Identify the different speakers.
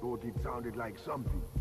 Speaker 1: Thought it sounded like something.